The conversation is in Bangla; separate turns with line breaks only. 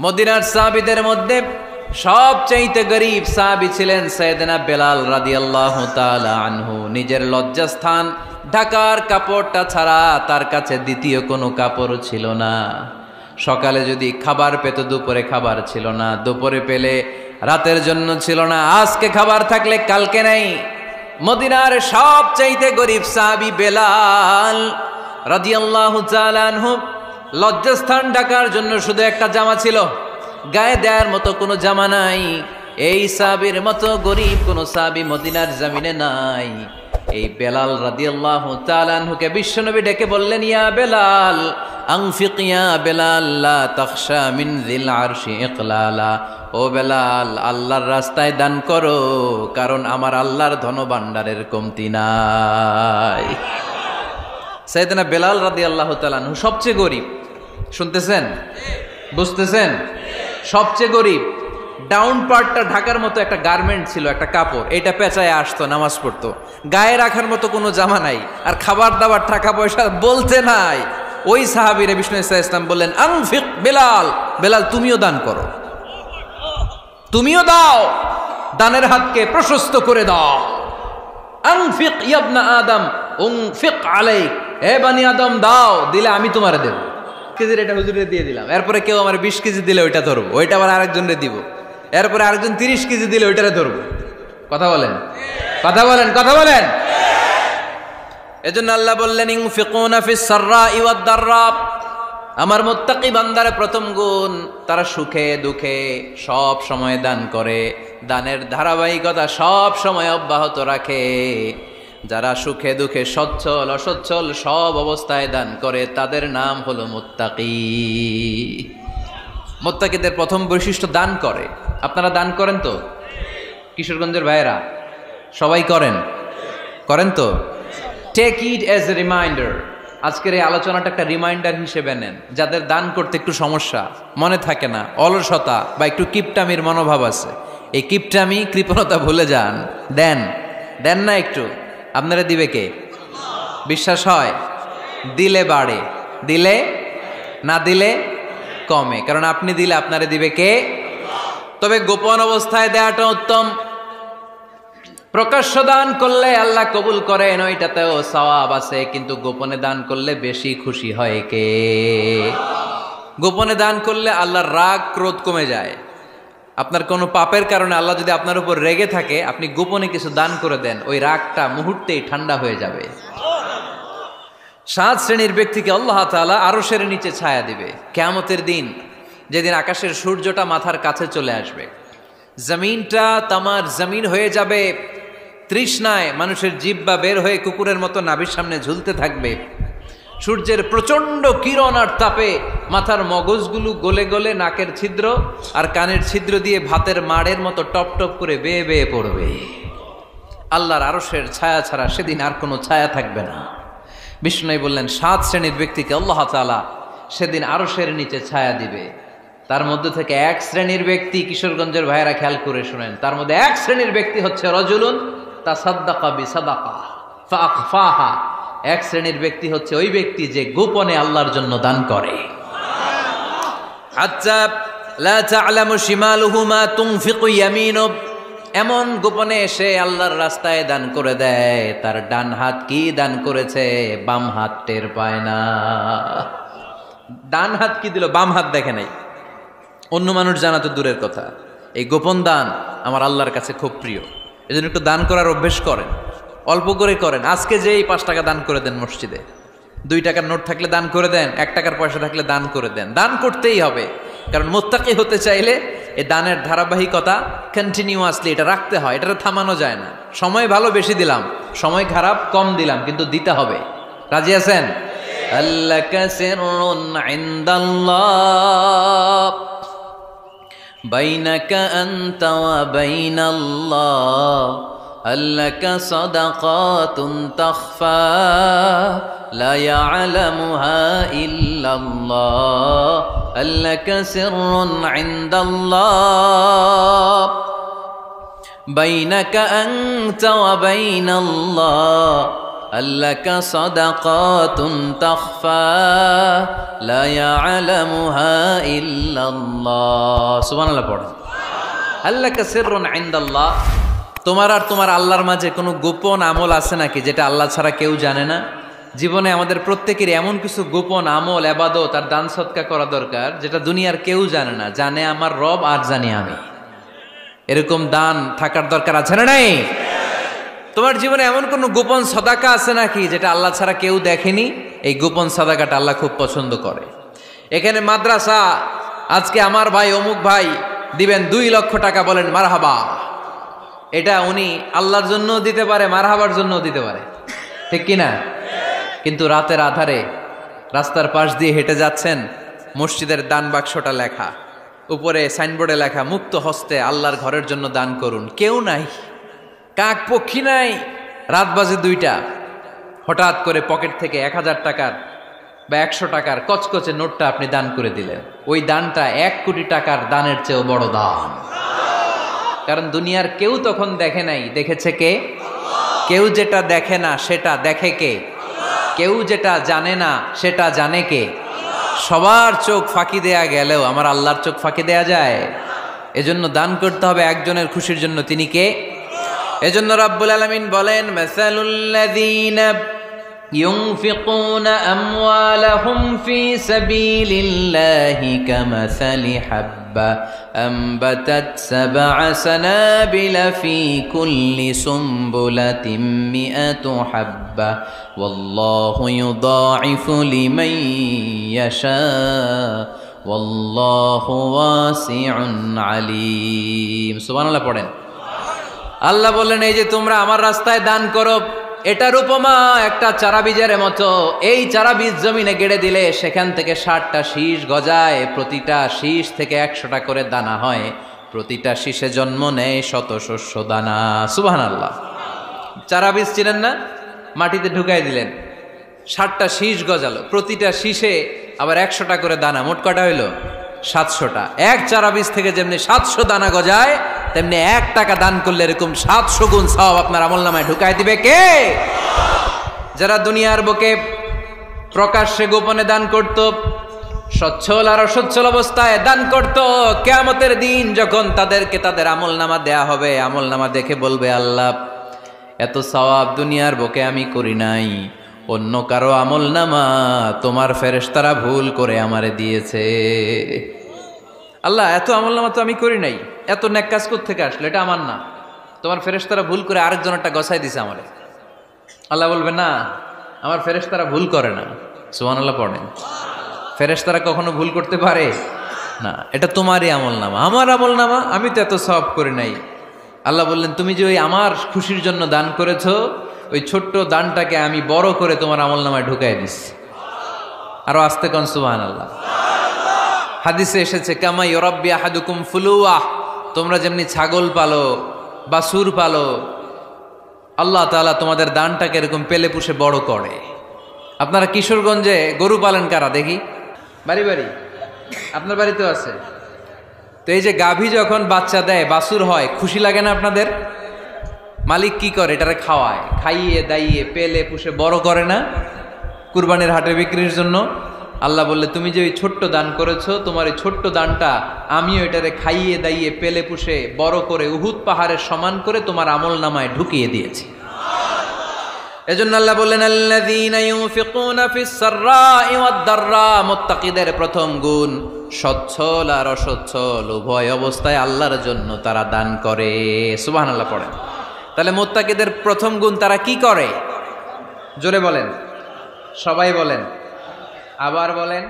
মদিনার সাহাবিদের মধ্যে সবচাইতে গরিব সাহাবি ছিলেন সৈয়দনা বেলাল রাদিয়াল্লাহু তাআলা আনহু। নিজের লজ্জাস্থান, ঢাকার কাপড়টা ছাড়া তার কাছে দ্বিতীয় কোনো কাপড় ছিল না। সকালে যদি খাবার পেত, দুপুরে খাবার ছিল না। দুপুরে পেলে রাতের জন্য ছিল না। আজকে খাবার থাকলে কালকে নাই। মদিনার সবচাইতে গরিব সাহাবি বেলাল রাদিয়াল্লাহু তাআলা আনহু লজ্জাস্থান ঢাকার জন্য শুধু একটা জামা ছিল। গায়ে দেওয়ার মতো কোনো জামা নাই। এই সাবির মতো গরিব কোনো সাবি মদিনার জামিনে নাই। এই বেলাল রাদিয়াল্লাহু তাআলাহুকে বিশ্বনবী ডেকে বললেন, ইয়া বেলাল আনফিক ইয়া বেলাল মিন যিল আরশি ও বেলাল, আল্লাহর রাস্তায় দান করো, কারণ আমার আল্লাহর ধনভাণ্ডারের কমতি নাই। সাইদানা বেলাল রাদি আল্লাহ তালানহু সবচেয়ে গরিব। শুনতেছেন? বুঝতেছেন? সবচেয়ে গরিব। ডাউন পার্টটা ঢাকার মতো একটা গার্মেন্ট ছিল, একটা কাপড়। এটা পেঁচায় আসতো, নামাজ পড়তো। গায়ে রাখার মতো কোনো জামা নাই, আর খাবার দাবার, টাকা পয়সা বলতে নাই। ওই সাহাবিরে বিষ্ণু ইসা ইসলাম বললেন আংফিক বেলাল। বেলাল, তুমিও দান করো। তুমিও দাও। দানের হাতকে প্রশস্ত করে দাও। আনফিক ইয়াবনা আদম, উনফিক আলাইক। এ বানি আদম, দাও, দিলে আমি তোমারে দেব। কেজির এটা হুজুরে দিয়ে দিলাম। এরপরে কেউ আমার বিশ কেজি দিলে ওইটা ধরবো। ওইটা আবার আরেকজনরে দিব। এরপরে আরেকজন তিরিশ কেজি দিলে ওইটারে ধরবো। কথা বলেন? কথা বলেন কথা বলেন? এজন্য আল্লাহ বললেন ইনফিকুনা ফিস সাররা ওয়াদ দাররা আমার মোত্তাকি বান্দার প্রথম গুণ, তারা সুখে দুঃখে সব সময় দান করে। দানের ধারাবাহিকতা সব সময় অব্যাহত রাখে। যারা সুখে দুঃখে সচ্ছল অসচ্ছল সব অবস্থায় দান করে, তাদের নাম হলো মোত্তাকি। মোত্তাকিদের প্রথম বৈশিষ্ট্য দান করে। আপনারা দান করেন তো? কিশোরগঞ্জের ভাইয়েরা, সবাই করেন? করেন তো? Take it as a reminder আজকের এই আলোচনাটা একটা রিমাইন্ডার হিসেবে নেন। যাদের দান করতে একটু সমস্যা, মনে থাকে না, অলসতা বা একটু কিপটামির মনোভাব আছে। এই কিপটামি, কৃপণতা ভুলে যান। দেন। দেন না একটু। আপনারা দিবে কে? বিশ্বাস হয়? দিলে বাড়ে। দিলে? না দিলে কমে। কারণ আপনি দিলে আপনারে দিবে কে? তবে গোপন অবস্থায় দেওয়াটা উত্তম। প্রকাশ্য দান করলে আল্লাহ কবুল করেন, ওইটাতেও সওয়াব আছে, কিন্তু গোপনে দান করলে বেশি খুশি হয় কে? গোপনে দান করলে আল্লাহর রাগ ক্রোধ কমে যায়। আপনার কোনো পাপের কারণে আল্লাহ যদি আপনার উপর রেগে থাকে, আপনি গোপনে কিছু দান করে দেন, ওই রাগটা মুহূর্তেই ঠান্ডা হয়ে যাবে। সাত শ্রেণির ব্যক্তিকে আল্লাহ তাআলা আরও সের নিচে ছায়া দিবে। কেয়ামতের দিন, যেদিন আকাশের সূর্যটা মাথার কাছে চলে আসবে। জমিনটা তামার জমিন হয়ে যাবে, তৃষ্ণায় মানুষের জিব্বা বের হয়ে কুকুরের মতো নাভির সামনে ঝুলতে থাকবে। সূর্যের প্রচণ্ড কিরণ আর তাপে মাথার মগজগুলো গলে গলে নাকের ছিদ্র আর কানের ছিদ্র দিয়ে ভাতের মাড়ের মতো টপ টপ করে বেয়ে বেয়ে পড়বে। আল্লাহর আরসের ছায়া ছাড়া সেদিন আর কোনো ছায়া থাকবে না। বিষ্ণু বললেন, সাত শ্রেণির ব্যক্তিকে আল্লাহ তালা সেদিন আরসের নিচে ছায়া দিবে। তার মধ্যে থেকে এক শ্রেণির ব্যক্তি কিশোরগঞ্জের ভাইয়েরা খেয়াল করে শোনেন। তার মধ্যে এক শ্রেণির ব্যক্তি হচ্ছে রজুলুন তা সাদ্দাকা বি সাদাকা ফাহা এক শ্রেণির ব্যক্তি হচ্ছে ওই ব্যক্তি যে গোপনে আল্লাহর জন্য দান করে। আচ্ছা লা তা'লামু শিমালুহু মা তুনফিকু ইয়ামিনু। এমন গোপনে এসে আল্লাহর রাস্তায় দান করে দেয়, তার ডান হাত কি দান করেছে, বাম হাত টের পায় না। ডান হাত কি দিল, বাম হাত দেখে নাই। অন্য মানুষ জানা তো দূরের কথা। এই গোপন দান আমার আল্লাহর কাছে খুব প্রিয়। এই জন্য একটু দান করার অভ্যেস করেন। অল্প করে করেন। আজকে যে এই পাঁচ টাকা দান করে দেন মসজিদে। দুই টাকার নোট থাকলে দান করে দেন, এক টাকার পয়সা থাকলে দান করে দেন। দান করতেই হবে, কারণ মোত্তাকি হতে চাইলে এ দানের ধারাবাহিকতা কন্টিনিউয়াসলি এটা রাখতে হয় এটা থামানো যায় না। সময় ভালো বেশি দিলাম, সময় খারাপ কম দিলাম, কিন্তু দিতে হবে। রাজি আছেন? বাইনাকা আন্তা বাইনাল্লাহ। هل لك صدقات تخفى؟ لا يعلمها إلا الله. هل لك سر عند الله؟ بينك أنت وبين الله. هل لك صدقات تخفى؟ لا يعلمها إلا الله. سبحان الله هل لك سر عند الله؟ তোমার আর তোমার আল্লাহর মাঝে কোনো গোপন আমল আছে নাকি যেটা আল্লাহ ছাড়া কেউ জানে না? জীবনে আমাদের প্রত্যেকের এমন কিছু গোপন আমল এবাদত আর দান সৎকা করা দরকার যেটা দুনিয়ার কেউ জানে না, জানে আমার রব আর জানি আমি। এরকম দান থাকার দরকার আছে না নাই? তোমার জীবনে এমন কোনো গোপন সদাকা আছে নাকি যেটা আল্লাহ ছাড়া কেউ দেখেনি? এই গোপন সদাকাটা আল্লাহ খুব পছন্দ করে। এখানে মাদ্রাসা, আজকে আমার ভাই অমুক ভাই দিবেন দুই লক্ষ টাকা বলেন, মারহাবা। এটা উনি আল্লাহর জন্য দিতে পারে মার মারহাবার জন্য দিতে পারে। ঠিক কিনা কিন্তু রাতের আধারে রাস্তার পাশ দিয়ে হেঁটে যাচ্ছেন মসজিদের দান বাক্সটা লেখা। উপরে সাইনবোর্ডে লেখা, মুক্ত হস্তে আল্লাহর ঘরের জন্য দান করুন। কেউ নাই। কাক পক্ষী নাই। রাত বাজে দুইটা। হঠাৎ করে পকেট থেকে এক হাজার টাকার বা একশো টাকার কচকচে নোটটা আপনি দান করে দিলেন। ওই দানটা এক কোটি টাকার দানের চেয়েও বড় দান। কারণ দুনিয়ার কেউ তখন দেখে নাই দেখেছে কে কেউ যেটা দেখে না সেটা দেখে কে কেউ যেটা জানে না সেটা জানে কে সবার চোখ ফাঁকি দেয়া গেলেও আমার আল্লাহর চোখ ফাঁকি দেয়া যায় এজন্য দান করতে হবে একজনের খুশির জন্য তিনি কে এজন্য রাব্বুল আলামিন বলেন মাসালুল্লাযীনা ينفقون أموالهم في سبيل الله كمثل حبة أنبتت سبع سنابل في كل سنبلة مئة حبة والله يضاعف لمن يشاء والله واسع عليم سبحان الله পড়েন আল্লাহ বললেন এই যে তোমরা আমার রাস্তায় দান করো এটার উপমা একটা চারা বীজের মতো। এই চারা বীজ জমিনে গেড়ে দিলে সেখান থেকে ষাটটা শীষ গজায়, প্রতিটা শীষ থেকে একশোটা করে দানা হয়। প্রতিটা শীষে জন্ম নেয় শত শস্য দানা। সুবাহান আল্লাহ চারা বীজ ছিলেন না? মাটিতে ঢুকাই দিলেন। ষাটটা শীষ গজালো। প্রতিটা শীষে আবার একশোটা করে দানা। মোট কটা হইল? সাতশোটা। এক চারা বীজ থেকে যেমনি সাতশো দানা গজায় তেমনি এক টাকা দান করলে এরকম সাতশো গুণ সব আপনার আমল নামায় ঢুকাই দিবে কে? যারা দুনিয়ার বুকে প্রকাশ্যে গোপনে দান করত, সচ্ছল আর অসচ্ছল অবস্থায় দান করত, কেয়ামতের দিন যখন তাদেরকে তাদের আমল নামা দেয়া হবে, আমল নামা দেখে বলবে, আল্লাহ, এত সওয়াব দুনিয়ার বুকে আমি করি নাই। অন্য কারও আমল নামা তোমার ফেরেস্তারা ভুল করে আমারে দিয়েছে। আল্লাহ, এত আমল নামা তো আমি করি নাই। এত ন্যাক কাজ থেকে আসলো? এটা আমার না। তোমার ফেরেশতারা ভুল করে আরেকজনেরটা গসাই দিছে আমারে। আল্লাহ বলবে, না, আমার ফেরেশতারা ভুল করে না। সুহান আল্লাহ পড়েন। ফেরেশতারা কখনো ভুল করতে পারে? না, এটা তোমারই আমল নামা। আমার আমল নামা, আমি তো এত সব করি নাই। আল্লাহ বললেন, তুমি যে ওই আমার খুশির জন্য দান করেছ, ওই ছোট্ট দানটাকে আমি বড় করে তোমার আমল নামায় ঢুকাই দিস আরও আসতে কন সুবাহান আল্লাহ হাদিসে এসেছে কামাই ইয়রব্বি আহাদুকুম ফুলুয়াহ তোমরা যেমনি ছাগল পালো বা সুর পালো, আল্লাহ তাআলা তোমাদের দানটাকে এরকম পেলে পুষে বড় করে। আপনারা কিশোরগঞ্জে গরু পালেন কারা দেখি? বাড়ি বাড়ি। আপনার বাড়িতেও আছে। তো এই যে গাভী যখন বাচ্চা দেয় বাসুর হয়, খুশি লাগে না আপনাদের? মালিক কি করে? এটারে খাওয়ায়, খাইয়ে, দাইয়ে, পেলে, পুষে বড় করে না? কুরবানির হাটে বিক্রির জন্য? আল্লাহ বললে, তুমি যে ওই ছোট্ট দান করেছ, তোমার এই ছোট্ট দানটা আমিও এটারে খাইয়ে দাইয়ে পেলে পুষে বড় করে উহুদ পাহাড়ের সমান করে তোমার আমল নামায় ঢুকিয়ে দিয়েছি। এজন্য আল্লাহ বললেন, আল্লাযীনা ইউনফিকুনা ফিস সাররাই ওয়াদ দাররা, মুত্তাকিদের প্রথম গুণ সচ্ছল আর অসচ্ছল, উভয় অবস্থায় আল্লাহর জন্য তারা দান করে। সুবহানাল্লাহ পড়েন। তাহলে মোত্তাকিদের প্রথম গুণ তারা কি করে? জোরে বলেন, সবাই বলেন। আবার বলেন